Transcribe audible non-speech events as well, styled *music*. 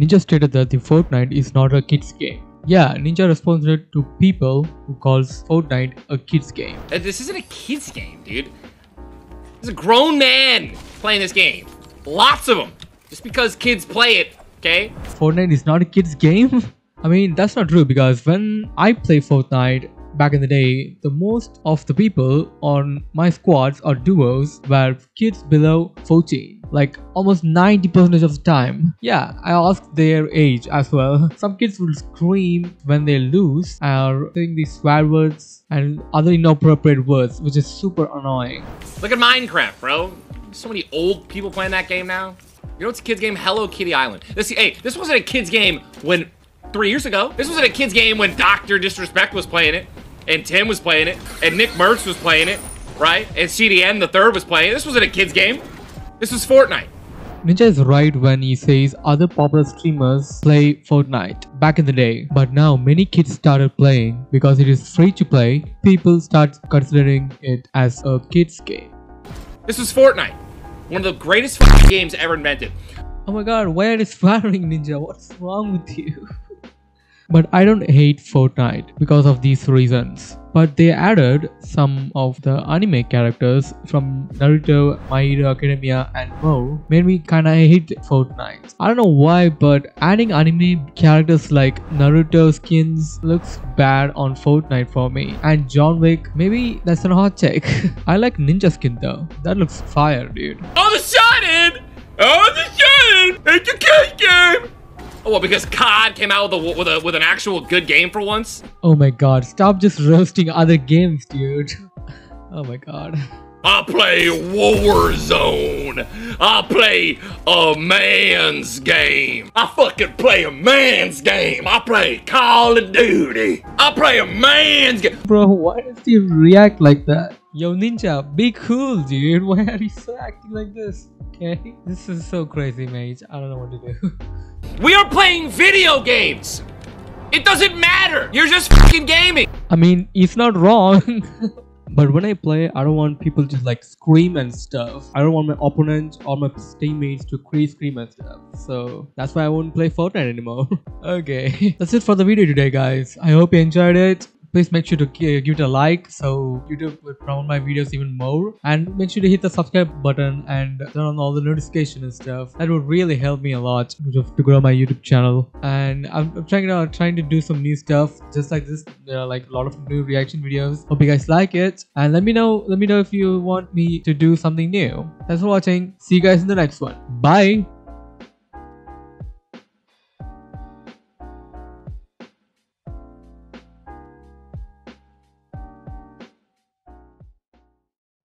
Ninja stated that the Fortnite is not a kids game. Yeah, Ninja responded to people who calls Fortnite a kids game. Uh, This isn't a kid's game, dude. This is a grown man playing this game. Lots of them. Just because kids play it, okay? Fortnite is not a kids game? *laughs* I mean, that's not true because when I play Fortnite back in the day, the most of the people on my squads or duos were kids below 14. Like almost 90% of the time. Yeah, I asked their age as well. Some kids will scream when they lose or saying these swear words and other inappropriate words, which is super annoying. Look at Minecraft, bro. So many old people playing that game now. You know what's a kid's game? Hello Kitty Island. This, hey, this wasn't a kid's game when three years ago. This wasn't a kid's game when Dr. Disrespect was playing it, and Tim was playing it, and Nickmercs was playing it, right? And CDN the third was playing it. This wasn't a kid's game. This was Fortnite. Ninja is right when he says other popular streamers play Fortnite back in the day, but now many kids started playing because it is free to play. People start considering it as a kids game. This was Fortnite. One of the greatest fucking games ever invented. Oh my god, where is firing Ninja? What's wrong with you? But I don't hate Fortnite because of these reasons. But they added some of the anime characters from Naruto, My Hero Academia, and more. Made me kinda hate Fortnite. I don't know why, but adding anime characters like Naruto skins looks bad on Fortnite for me. And John Wick, maybe that's a hot take. *laughs* I like Ninja skin though. That looks fire, dude. Of a sudden, all of a sudden, it's a game. Oh, well, because COD came out with a with a with an actual good game for once. Oh my god, stop just roasting other games, dude. *laughs* Oh my god. I play Warzone. I play a man's game. I fucking play a man's game. I play Call of Duty. I play a man's game. Bro, why does he react like that? Yo, Ninja, be cool, dude. *laughs* Why are you so acting like this? Okay? This is so crazy, mate. I don't know what to do. *laughs* We are playing video games. It doesn't matter. You're just fucking gaming. I mean, it's not wrong. *laughs* but when I play, I don't want people to like scream and stuff. I don't want my opponent or my teammates to cre- scream and stuff. So that's why I won't play Fortnite anymore. *laughs* okay, *laughs* that's it for the video today, guys. I hope you enjoyed it. Please make sure to uh, give it a like so YouTube will promote my videos even more. And make sure to hit the subscribe button and turn on all the notification and stuff. That would really help me a lot to to grow my YouTube channel. And I'm, I'm trying to trying to do some new stuff just like this, there are like a lot of new reaction videos. Hope you guys like it. And let me know let me know if you want me to do something new. Thanks for watching. See you guys in the next one. Bye.